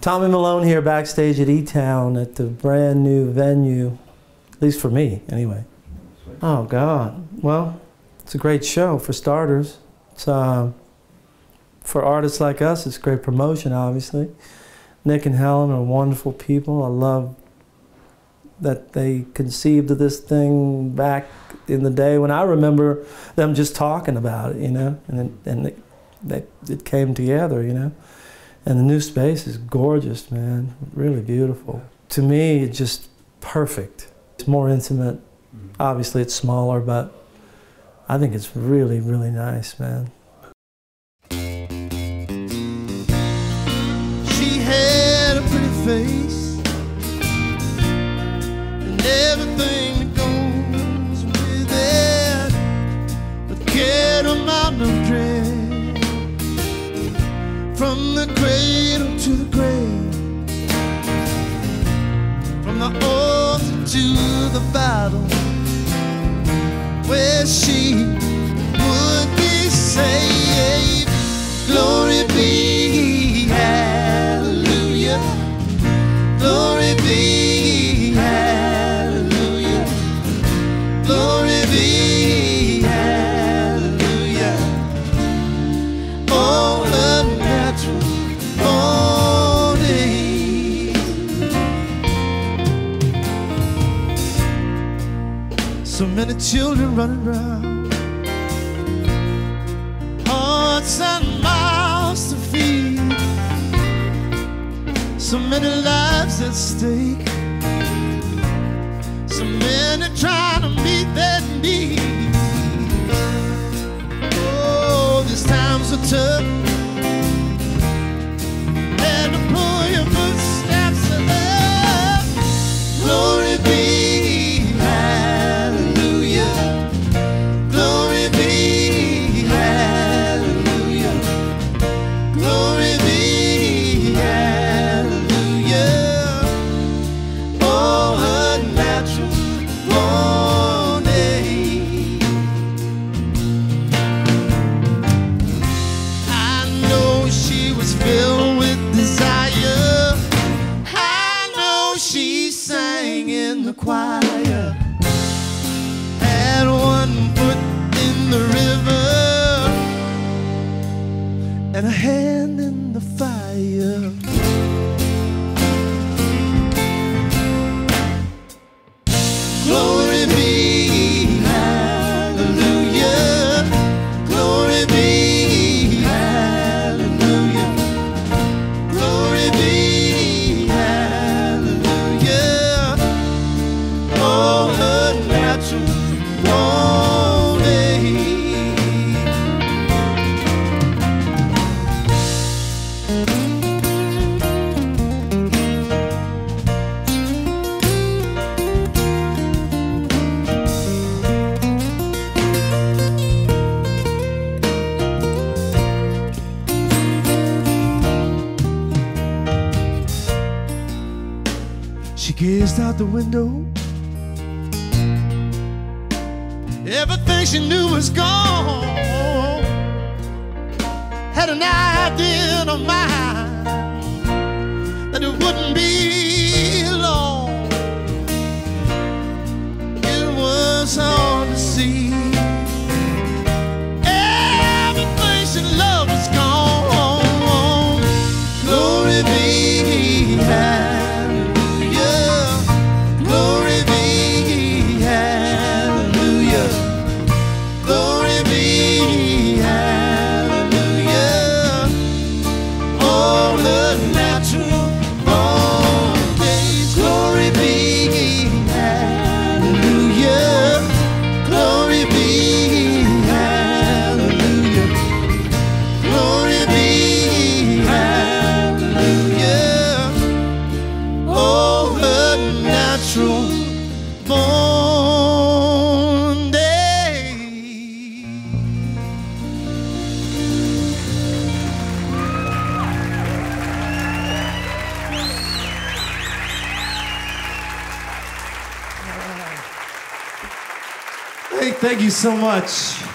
Tommy Malone here backstage at E Town at the brand new venue, at least for me, anyway. Oh, God. Well, it's a great show for starters. It's, uh, for artists like us, it's great promotion, obviously. Nick and Helen are wonderful people. I love that they conceived of this thing back in the day when I remember them just talking about it, you know, and and it, they, it came together, you know. And the new space is gorgeous, man, really beautiful. To me, it's just perfect. It's more intimate. Mm-hmm. Obviously, it's smaller, but I think it's really, really nice, man. The to the battle, where she would be saved. So many children running around hearts and mouths to feed. So many lives at stake. Had one foot in the river and a hand in the fire. Gazed out the window. Everything she knew was gone. Had an idea in her mind that it wouldn't be natural born day. Hey, thank you so much.